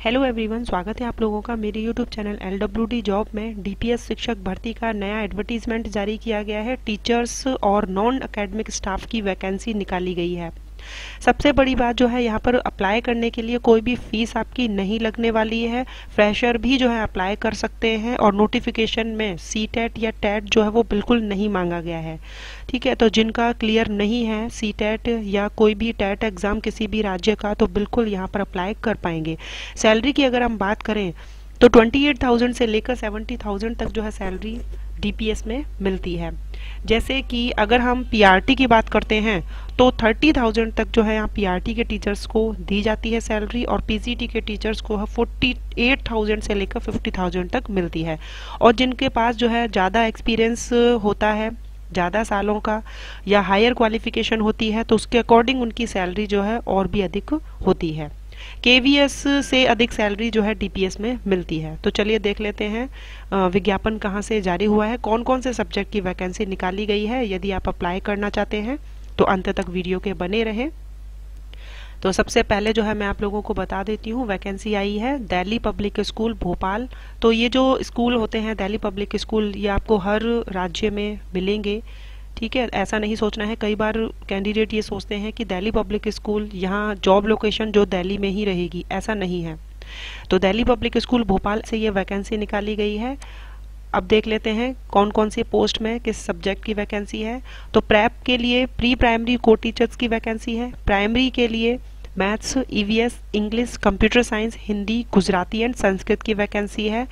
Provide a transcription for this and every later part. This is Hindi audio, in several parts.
हेलो एवरीवन स्वागत है आप लोगों का मेरे YouTube channel L W D job में। डीपीएस शिक्षक भर्ती का नया एडवर्टीजमेंट जारी किया गया है। टीचर्स और नॉन अकेडमिक स्टाफ की वैकेंसी निकाली गई है। सबसे बड़ी बात जो है यहाँ पर अप्लाई करने के लिए कोई भी फ़ीस आपकी नहीं लगने वाली है। फ्रेशर भी जो है अप्लाई कर सकते हैं और नोटिफिकेशन में सी टेट या टेट जो है वो बिल्कुल नहीं मांगा गया है। ठीक है तो जिनका क्लियर नहीं है सी टेट या कोई भी टेट एग्ज़ाम किसी भी राज्य का तो बिल्कुल यहाँ पर अप्लाई कर पाएँगे। सैलरी की अगर हम बात करें तो ट्वेंटी से लेकर सेवेंटी तक जो है सैलरी डीपीएस में मिलती है। जैसे कि अगर हम पीआरटी की बात करते हैं तो थर्टी थाउज़ेंड तक जो है यहाँ पीआरटी के टीचर्स को दी जाती है सैलरी और पीसीटी के टीचर्स को फोर्टी एट थाउज़ेंड से लेकर फिफ्टी थाउज़ेंड तक मिलती है। और जिनके पास जो है ज़्यादा एक्सपीरियंस होता है, ज़्यादा सालों का या हायर क्वालिफिकेशन होती है तो उसके अकॉर्डिंग उनकी सैलरी जो है और भी अधिक होती है। केवीएस से अधिक सैलरी जो है डीपीएस में मिलती है। तो चलिए देख लेते हैं विज्ञापन कहाँ से जारी हुआ है कौन कौन से सब्जेक्ट की वैकेंसी निकाली गई है, यदि आप अप्लाई करना चाहते हैं तो अंत तक वीडियो के बने रहे। तो सबसे पहले जो है मैं आप लोगों को बता देती हूँ वैकेंसी आई है दिल्ली पब्लिक स्कूल भोपाल। तो ये जो स्कूल होते हैं दिल्ली पब्लिक स्कूल ये आपको हर राज्य में मिलेंगे। ठीक है, ऐसा नहीं सोचना है। कई बार कैंडिडेट ये सोचते हैं कि दिल्ली पब्लिक स्कूल, यहाँ जॉब लोकेशन जो दिल्ली में ही रहेगी, ऐसा नहीं है। तो दिल्ली पब्लिक स्कूल भोपाल से ये वैकेंसी निकाली गई है। अब देख लेते हैं कौन कौन से पोस्ट में किस सब्जेक्ट की वैकेंसी है। तो प्रैप के लिए प्री प्राइमरी को टीचर्स की वैकेंसी है। प्राइमरी के लिए maths EVS English computer science Hindi Gujarati and Sanskrit की वैकेंसी है।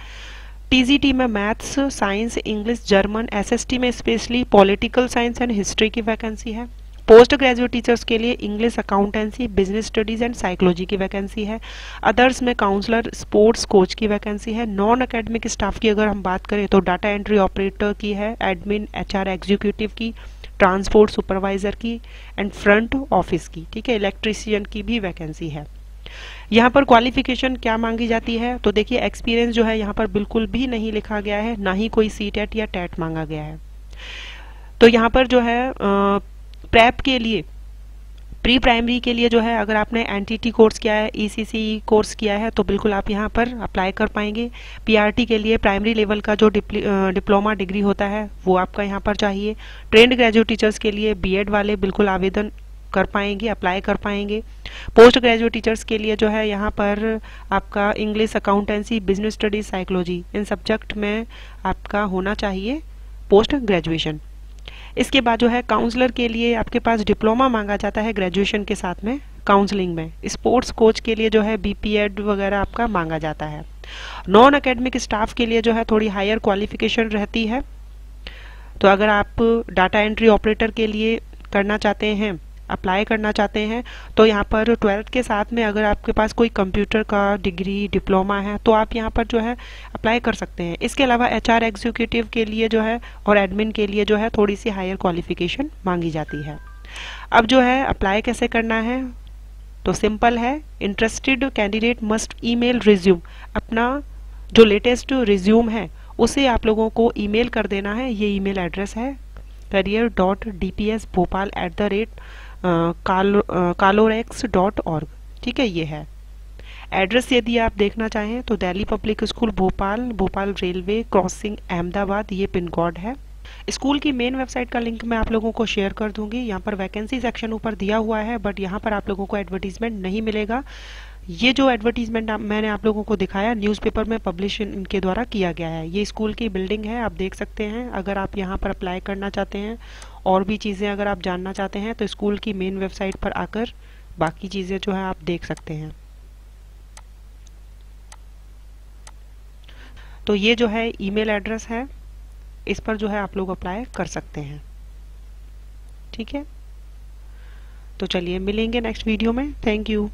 टीजीटी में maths science English German SST में specially political science and history की वैकेंसी है। पोस्ट ग्रेजुएट टीचर्स के लिए English accountancy business studies and psychology की वैकेंसी है। अदर्स में काउंसलर स्पोर्ट्स कोच की वैकेंसी है। नॉन अकेडमिक स्टाफ की अगर हम बात करें तो डाटा एंट्री ऑपरेटर की है एडमिन एचआर एग्जीक्यूटिव की ट्रांसपोर्ट सुपरवाइजर की एंड फ्रंट ऑफ़िस की। ठीक है इलेक्ट्रीशियन की भी वैकेंसी है। यहाँ पर क्वालिफिकेशन क्या मांगी जाती है? तो देखिए एक्सपीरियंस जो है, यहाँ पर बिल्कुल भी नहीं लिखा गया है, ना ही कोई सी टेट या टेट मांगा गया है। तो यहाँ पर जो है प्रेप के लिए प्री प्राइमरी के लिए जो है, अगर आपने एनटीटी कोर्स किया है ईसीसी e कोर्स किया है तो बिल्कुल आप यहाँ पर अप्लाई कर पाएँगे। पीआरटी के लिए प्राइमरी लेवल का जो डिप्लोमा डिग्री होता है, वो आपका यहाँ पर चाहिए। ट्रेंड ग्रेजुएट टीचर्स के लिए बीएड वाले बिल्कुल आवेदन कर पाएँगे अप्लाई कर पाएँगे। पोस्ट ग्रेजुएट टीचर्स के लिए जो है, यहाँ पर आपका English accountancy business studies psychology इन सब्जेक्ट में आपका होना चाहिए पोस्ट ग्रेजुएशन इसके बाद जो है काउंसलर के लिए आपके पास डिप्लोमा मांगा जाता है ग्रेजुएशन के साथ में काउंसलिंग में। स्पोर्ट्स कोच के लिए जो है बीपीएड वगैरह आपका मांगा जाता है। नॉन अकेडमिक स्टाफ के लिए जो है, थोड़ी हायर क्वालिफिकेशन रहती है। तो अगर आप डाटा एंट्री ऑपरेटर के लिए करना चाहते हैं अप्लाई करना चाहते हैं तो यहाँ पर ट्वेल्थ के साथ में अगर आपके पास कोई कंप्यूटर का डिग्री डिप्लोमा है तो आप यहाँ पर जो है अप्लाई कर सकते हैं। इसके अलावा एच आर एग्जीक्यूटिव के लिए जो है और एडमिन के लिए जो है थोड़ी सी हायर क्वालिफिकेशन मांगी जाती है। अब जो है अप्लाई कैसे करना है? तो सिंपल है interested candidate must email resume अपना जो लेटेस्ट रिज्यूम है, उसे आप लोगों को ईमेल कर देना है। ये ईमेल एड्रेस है career dot D P S Bhopal at the rate Kalorex dot org ठीक है, ये है। एड्रेस यदि आप देखना चाहें तो Delhi public school, Bhopal Bhopal railway, crossing, Ahmedabad, ये पिन कोड है। स्कूल की मेन वेबसाइट का लिंक मैं आप लोगों को शेयर कर दूँगी। यहाँ पर वैकेंसी सेक्शन ऊपर दिया हुआ है, बट यहाँ पर आप लोगों को एडवर्टीजमेंट नहीं मिलेगा। ये जो एडवर्टीजमेंट मैंने आप लोगों को दिखाया न्यूज़पेपर में पब्लिश इनके द्वारा किया गया है। ये स्कूल की बिल्डिंग है, आप देख सकते हैं। अगर आप यहाँ पर अप्लाई करना चाहते हैं, और भी चीज़ें अगर आप जानना चाहते हैं तो स्कूल की मेन वेबसाइट पर आकर बाकी चीज़ें जो है आप देख सकते हैं। तो ये जो है ईमेल एड्रेस है, इस पर जो है आप लोग अप्लाई कर सकते हैं। ठीक है? तो चलिए, मिलेंगे नेक्स्ट वीडियो में। Thank you